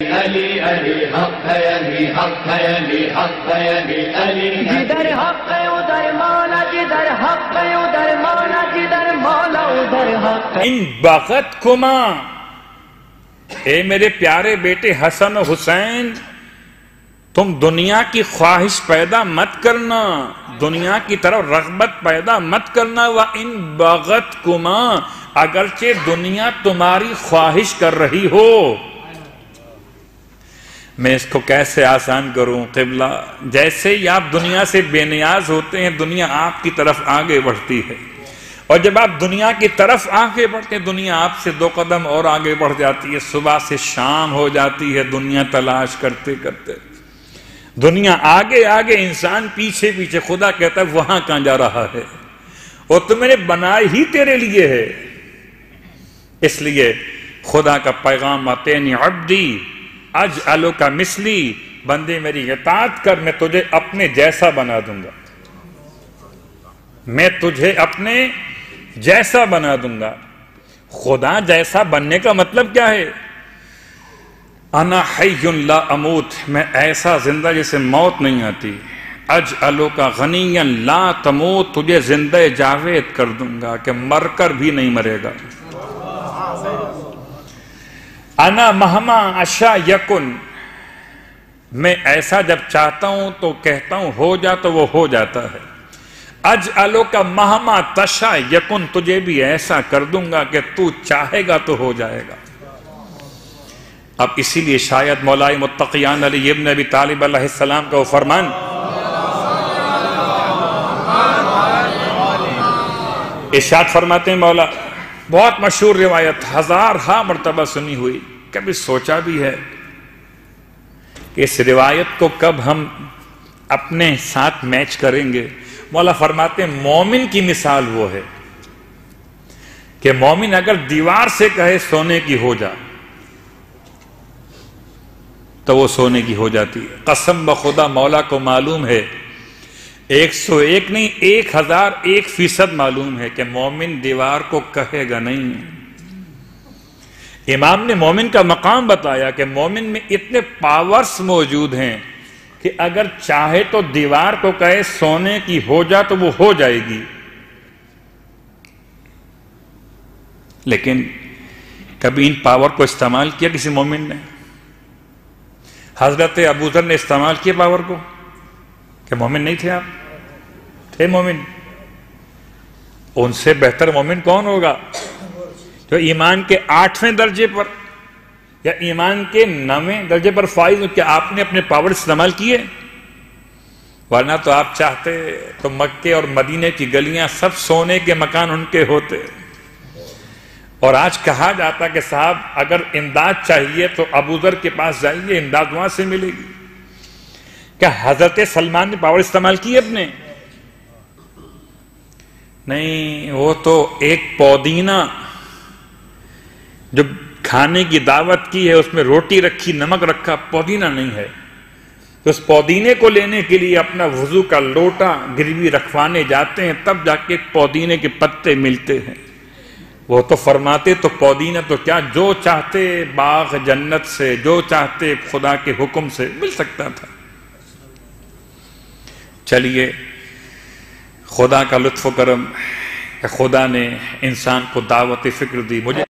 अली अली हक है अली हक है अली हक है अली अली जिधर हक है उधर मौला जिधर हक है उधर मौला जिधर मौला उधर हक इन बगत कुमा ए मेरे प्यारे बेटे हसन हुसैन तुम दुनिया की ख्वाहिश पैदा मत करना दुनिया की तरफ़ रगबत पैदा मत करना व इन बगत कुमा अगरचे दुनिया तुम्हारी ख्वाहिश कर रही हो। मैं इसको कैसे आसान करूँ? किबला, जैसे ही आप दुनिया से बेनियाज होते हैं, दुनिया आपकी तरफ़ आगे बढ़ती है। और जब आप दुनिया की तरफ़ आगे बढ़ते हैं, दुनिया आपसे दो कदम और आगे बढ़ जाती है। सुबह से शाम हो जाती है दुनिया तलाश करते करते। दुनिया आगे आगे, इंसान पीछे पीछे। खुदा कहता है, वहाँ कहाँ जा रहा है? और तो मैंने बनाए ही तेरे लिए है। इसलिए खुदा का पैगाम आते अब्दी अज आलो का मिसली, बंदे मेरी यतात कर, मैं तुझे अपने जैसा बना दूँगा। मैं तुझे अपने जैसा बना दूँगा। खुदा जैसा बनने का मतलब क्या है? अना हय्युल्ला अमूत, मैं ऐसा ज़िंदा जिसे मौत नहीं आती। अज अलो का गनीयन ला तमूत, तुझे ज़िंदा जावेद कर दूँगा कि मरकर भी नहीं मरेगा। अना महमा अशा यकुन। मैं ऐसा जब चाहता हूँ तो कहता हूँ, हो जा तो वो हो जाता है। अज अलो का महमा तशा यकुन, तुझे भी ऐसा कर दूँगा कि तू चाहेगा तो हो जाएगा। अब इसीलिए शायद मौलाई मुतकियान अली इब्न अबी तालिब सलाम का वो फरमान इशाद फरमाते हैं, मौला बहुत मशहूर रिवायत, हज़ार हा मरतबा सुनी हुई, कभी सोचा भी है कि इस रिवायत को कब हम अपने साथ मैच करेंगे। मौला फरमाते मोमिन की मिसाल वो है कि मोमिन अगर दीवार से कहे सोने की हो जा तो वो सोने की हो जाती है। कसम बखुदा मौला को मालूम है एक सौ एक नहीं, एक हज़ार एक फ़ीसद मालूम है कि मोमिन दीवार को कहेगा नहीं। इमाम ने मोमिन का मकाम बताया कि मोमिन में इतने पावर्स मौजूद हैं कि अगर चाहे तो दीवार को कहे, सोने की हो जा तो वो हो जाएगी। लेकिन कभी इन पावर को इस्तेमाल किया किसी मोमिन ने? हज़रत अबूजर ने इस्तेमाल किया पावर को? क्या मोमिन नहीं थे आप? थे मोमिन, उनसे बेहतर मोमिन कौन होगा? जो ईमान के आठवें दर्जे पर, या ईमान के नवें दर्जे पर फाइज क्या आपने अपने पावर इस्तेमाल किए? वरना तो आप चाहते तो मक्के और मदीने की गलियाँ सब सोने के मकान उनके होते। और आज कहा जाता कि साहब, अगर इमदाद चाहिए तो अबूजर के पास जाइए, इमदाद वहाँ से मिलेगी। क्या हज़रत सलमान ने पावर इस्तेमाल की अपने? नहीं, वो तो एक पौदीना जो खाने की दावत की है, उसमें रोटी रखी, नमक रखा, पौदीना नहीं है। तो उस पौदीने को लेने के लिए अपना वज़ू का लोटा गिरवी रखवाने जाते हैं, तब जाके एक पौदीने के पत्ते मिलते हैं। वो तो फरमाते तो पौदीना तो क्या, जो चाहते बाग जन्नत से, जो चाहते खुदा के हुक्म से, मिल सकता था। चलिए खुदा का लुत्फ करम खुदा ने इंसान को दावत फ़िक्र दी। मुझे